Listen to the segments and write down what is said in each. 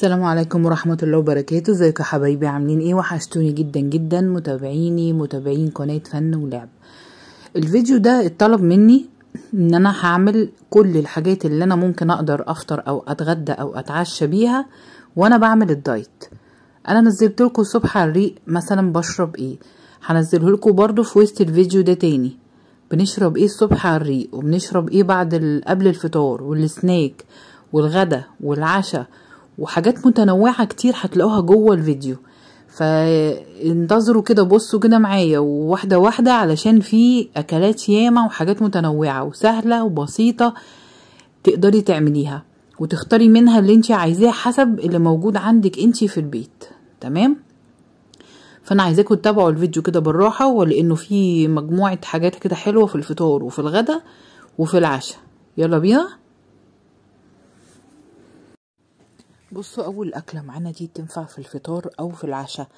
السلام عليكم ورحمة الله وبركاته. ازيكم يا حبايبي؟ عاملين إيه؟ وحشتوني جدا جدا. متابعيني متابعين قناة فن ولعب. الفيديو ده اتطلب مني ان أنا هعمل كل الحاجات اللي أنا ممكن أقدر افطر أو اتغدى أو اتعشى بيها وأنا بعمل الدايت. أنا نزلت لكم الصبح على الريق مثلا بشرب إيه. هنزله لكم برضو في وسط الفيديو ده تاني. بنشرب إيه الصبح على الريق؟ وبنشرب إيه بعد. قبل الفطار؟ والسناك والغدا والعشاء وحاجات متنوعة كتير هتلاقوها جوه الفيديو. فانتظروا كده بصوا كده معايا واحدة واحدة علشان في أكلات ياما وحاجات متنوعة وسهلة وبسيطة تقدري تعمليها وتختاري منها اللي انت عايزاه حسب اللي موجود عندك انت في البيت. تمام؟ فأنا عايزاكم تتابعوا الفيديو كده بالراحة ولأنه في مجموعة حاجات كده حلوة في الفطار وفي الغدا وفي العشاء. يلا بينا. بصوا أول أكلة معانا دي تنفع في الفطار أو في العشاء.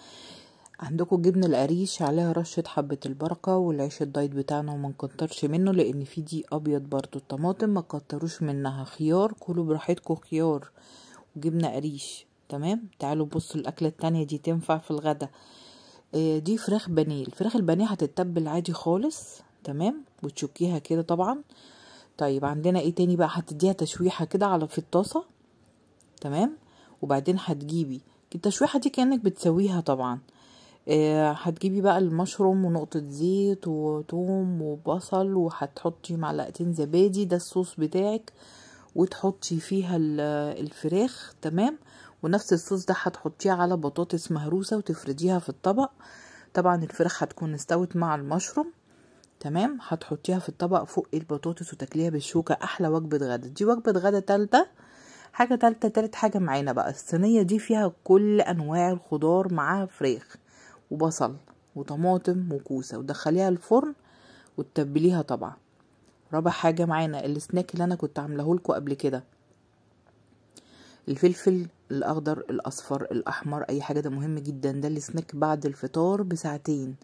عندكم جبنة القريش عليها رشة حبة البركة والعيش الدايت بتاعنا وما نكترش منه لأن في دي أبيض برضو. الطماطم ما تكتروش منها. خيار كلوا براحتكم خيار. وجبنة قريش تمام؟ تعالوا بصوا الأكلة التانية دي تنفع في الغدا. دي فراخ بانيه. الفراخ البانيه هتتبل عادي خالص تمام؟ وتشكيها كده طبعا. طيب عندنا إيه تاني بقى؟ هتديها تشويحة كده على في الطاسة تمام؟ وبعدين هتجيبي. التشويحة دي كأنك بتسويها طبعا. آه هتجيبي بقى المشروم ونقطة زيت وتوم وبصل وهتحطي معلقتين زبادي ده الصوص بتاعك. وتحطي فيها الفراخ تمام؟ ونفس الصوص ده هتحطيه على بطاطس مهروسة وتفرديها في الطبق. طبعا الفراخ هتكون استوت مع المشروم تمام؟ هتحطيها في الطبق فوق البطاطس وتاكليها بالشوكة أحلى وجبة غدا. دي وجبة غدا تالتة. حاجة تالتة تالت حاجة معانا بقى. الصينية دي فيها كل أنواع الخضار معاها فراخ وبصل وطماطم وكوسة ودخليها الفرن وتتبليها طبعا. رابع حاجة معانا السناك اللي أنا كنت عاملاه لكم قبل كده. الفلفل الأخضر الأصفر الأحمر أي حاجة ده مهم جدا. ده السناك بعد الفطار بساعتين.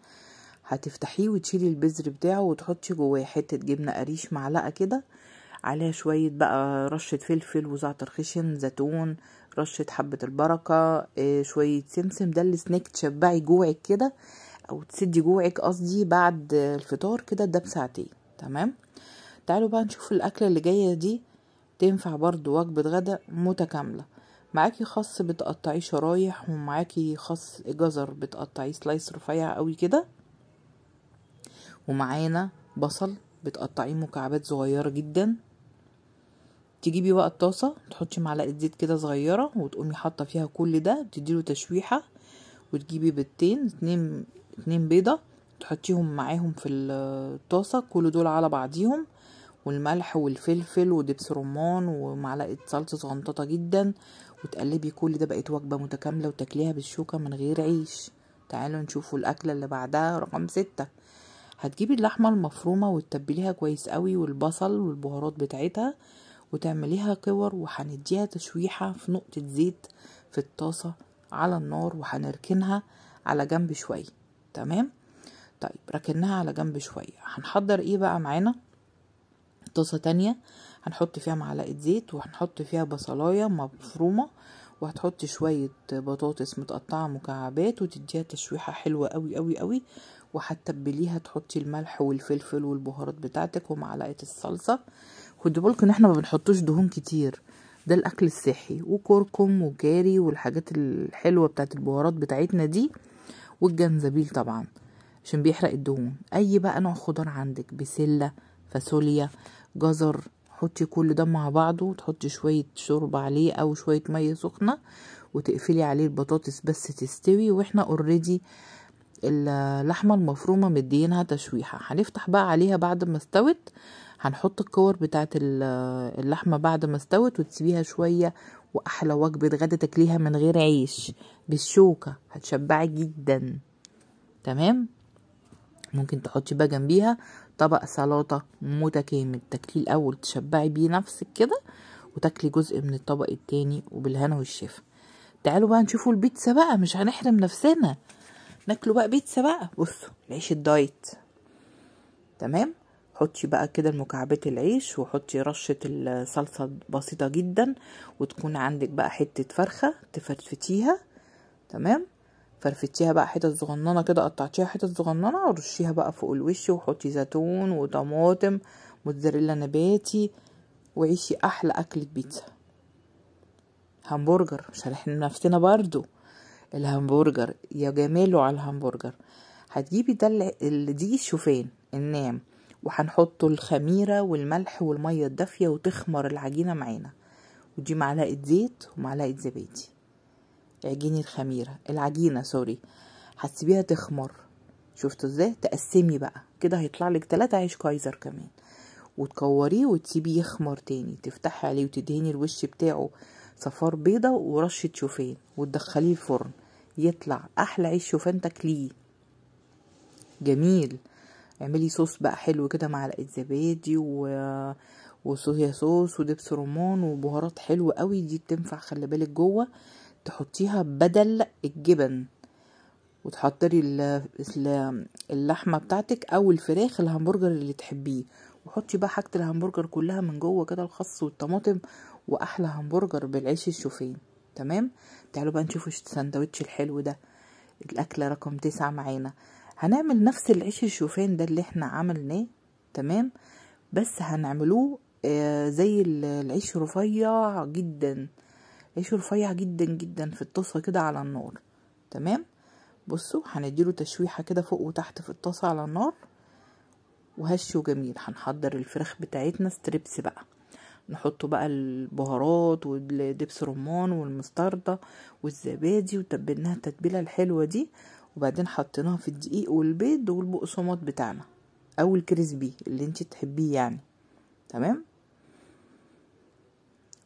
هتفتحيه وتشيلي البذر بتاعه وتحطي جواه حتة جبنة قريش معلقة كده عليها شوية بقى رشة فلفل وزعتر خشن زيتون رشة حبة البركة إيه شوية سمسم. ده السناك تشبعي جوعك كده أو تسدي جوعك قصدي بعد الفطار كده ده بساعتين تمام؟ تعالوا بقى نشوف الأكلة اللي جاية دي. تنفع برضو وجبة غدا متكاملة. معاكي خس بتقطعيه شرايح ومعاكي خس جزر بتقطعيه سلايس رفيع قوي كده. ومعانا بصل بتقطعيه مكعبات صغيرة جدا. تجيبي بقى الطاسة تحطي معلقة زيت كده صغيرة وتقومي حاطة فيها كل ده تديله تشويحة وتجيبي بيضتين اتنين اتنين بيضة تحطيهم معاهم في الطاسة كل دول على بعضيهم والملح والفلفل ودبس رمان ومعلقة صلصة صغنططه جدا وتقلبي كل ده بقت وجبة متكاملة وتاكليها بالشوكة من غير عيش. تعالوا نشوفوا الأكلة اللي بعدها رقم ستة. هتجيبي اللحمة المفرومة وتتبليها كويس قوي والبصل والبهارات بتاعتها وتعمليها كور وهنديها تشويحة في نقطة زيت في الطاسة على النار وهنركنها على جنب شوية. تمام؟ طيب ركناها على جنب شوية. هنحضر إيه بقى معانا؟ طاسة تانية. هنحط فيها معلقة زيت وهنحط فيها بصلاية مفرومة وهتحطي شوية بطاطس متقطعة مكعبات وتديها تشويحة حلوة قوي قوي قوي وهتتبليها تحطي الملح والفلفل والبهارات بتاعتك ومعلقة الصلصة. خدوا بالكم إن إحنا ما بنحطوش دهون كتير. ده الأكل الصحي وكركم وكاري والحاجات الحلوة بتاعت البهارات بتاعتنا دي والجنزبيل طبعا عشان بيحرق الدهون. أي بقى نوع خضار عندك بسلة فاصوليا جزر حطي كل ده مع بعضه وتحطي شوية شوربة عليه أو شوية مية سخنة وتقفلي عليه البطاطس بس تستوي وإحنا already اللحمة المفرومة مدينها تشويحة. هنفتح بقى عليها بعد ما استوت هنحط الكور بتاعت اللحمة بعد ما استوت وتسيبيها شوية وأحلى وجبة غدا تاكليها من غير عيش. بالشوكة. هتشبعك جدا. تمام؟ ممكن تحطي بقى جنبيها طبق سلطة متكامل تاكليه الأول تشبعي بيه نفسك كده وتاكلي جزء من الطبق التاني وبالهنا والشفا. تعالوا بقى نشوفوا البيتزا بقى. مش هنحرم نفسنا. ناكلوا بقى بيتزا بقى. بصوا العيش الدايت. تمام؟ حطي بقى كده المكعبات العيش وحطي رشة الصلصة بسيطة جدا وتكون عندك بقى حتة فرخة تفرفتيها تمام؟ فرفتيها بقى حتت صغننة كده قطعتيها حتت صغننة ورشيها بقى فوق الوش وحطي زيتون وطماطم موتزاريلا نباتي وعيشي أحلى اكلة بيتزا همبرجر مش هنحن نفسنا برضو. الهمبرجر يا جماله على الهمبرجر. هتجيبي ده دي الشوفان الناعم. وهنحطه الخميرة والملح والمية الدافية وتخمر العجينة معانا. ودي معلقة زيت ومعلقة زبادي. عجيني الخميرة. العجينة سوري. هتسيبيها تخمر. شفتوا إزاي؟ تقسمي بقى. كده هيطلع لك تلاتة عيش كايزر كمان. وتكوريه وتسيبيه يخمر تاني. تفتحي عليه وتدهني الوش بتاعه صفار بيضة ورشة شوفان. وتدخليه الفرن. يطلع أحلى عيش شوفان تاكليه. جميل. اعملي صوص بقى حلو كده معلقه زبادي و وصويا صوص ودبس رمان وبهارات حلوة قوي. دي بتنفع خلي بالك جوه. تحطيها بدل الجبن وتحضري ال- ال- اللحمة بتاعتك أو الفراخ الهمبرجر اللي تحبيه. وحطي بقى حاجة الهمبرجر كلها من جوه كده الخس والطماطم وأحلى همبرجر بالعيش الشوفان. تمام؟ تعالوا بقى نشوف الساندوتش الحلو ده. الأكلة رقم تسعة معانا. هنعمل نفس العيش الشوفان ده اللي إحنا عملناه تمام؟ بس هنعملوه آه زي ال- العيش رفيع جدا. عيش رفيع جدا جدا في الطاسة كده على النار تمام؟ بصوا هنديله تشويحة كده فوق وتحت في الطاسة على النار. وهش وجميل هنحضر الفراخ بتاعتنا ستريبس بقى. نحط بقى البهارات والدبس رمان والمستردة والزبادي وتبلناها التتبيلة الحلوة دي. وبعدين حطيناها في الدقيق والبيض والبقسماط بتاعنا أو الكريسبي اللي انت تحبيه يعني. تمام؟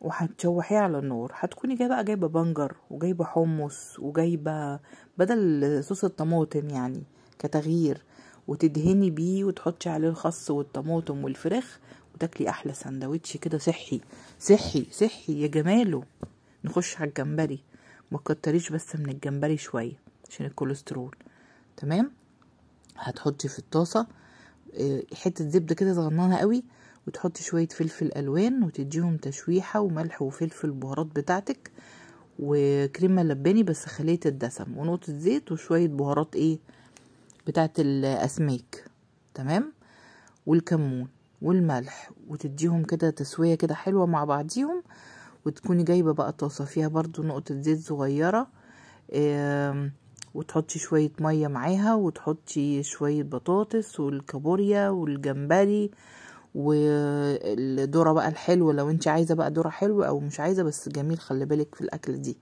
وهتشوحيه على النار. هتكوني جايبة جايبة بنجر وجايبة حمص وجايبة بدل صوص الطماطم يعني كتغيير وتدهني بيه وتحطي عليه الخس والطماطم والفراخ وتاكلي أحلى سندوتش كده صحي. صحي صحي يا جماله. نخش على الجمبري. ما بس من الجمبري شوية. عشان الكوليسترول. تمام؟ هتحطي في الطاسة آه، حتة زبدة كده صغننه قوي وتحطي شوية فلفل ألوان وتديهم تشويحة وملح وفلفل بهارات بتاعتك وكريمة لباني بس خلية الدسم ونقطة زيت وشوية بهارات إيه بتاعت الأسماك. تمام؟ والكمون والملح وتديهم كده تسوية كده حلوة مع بعضيهم وتكوني جايبة بقى طاسة فيها برضو نقطة زيت صغيرة وتحطي شوية مية معاها وتحطي شوية بطاطس والكابوريا والجمبري والذرة بقى الحلوة لو انت عايزة بقى ذرة حلوة أو مش عايزة بس جميل خلي بالك في الأكلة دي.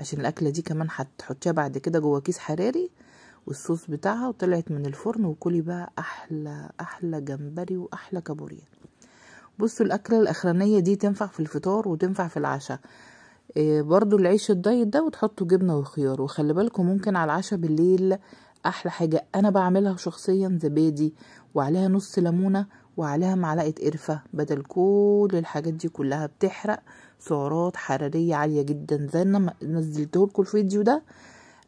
عشان الأكلة دي كمان هتحطيها بعد كده جوه كيس حراري والصوص بتاعها وطلعت من الفرن وكلي بقى أحلى أحلى جمبري وأحلى كابوريا. بصوا الأكلة الأخرانية دي تنفع في الفطار وتنفع في العشاء. برضو العيش الدايت ده وتحطوا جبنة وخيار. وخلي بالكم ممكن على العشاء بالليل أحلى حاجة أنا بعملها شخصيا زبادي وعليها نص ليمونة وعليها معلقة قرفة بدل كل الحاجات دي كلها بتحرق سعرات حرارية عالية جدا. زي نزلته لكم الفيديو ده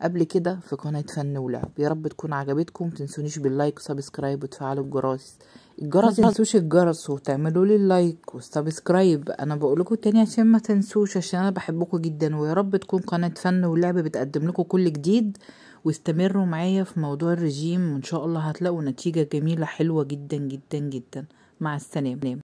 قبل كده في قناة فن ولعب. يا رب تكون عجبتكم متنسونيش بال like و subscribe وتفعلوا الجرس. الجرس ما تنسوش الجرس وتعملوا لي ال like وال subscribe أنا بقول لكم تاني عشان ما تنسوش عشان أنا بحبكم جدا. ويا رب تكون قناة فن ولعب بتقدم لكم كل جديد. واستمروا معايا في موضوع الرجيم وإن شاء الله هتلاقوا نتيجة جميلة حلوة جدا جدا جدا. مع السلامة.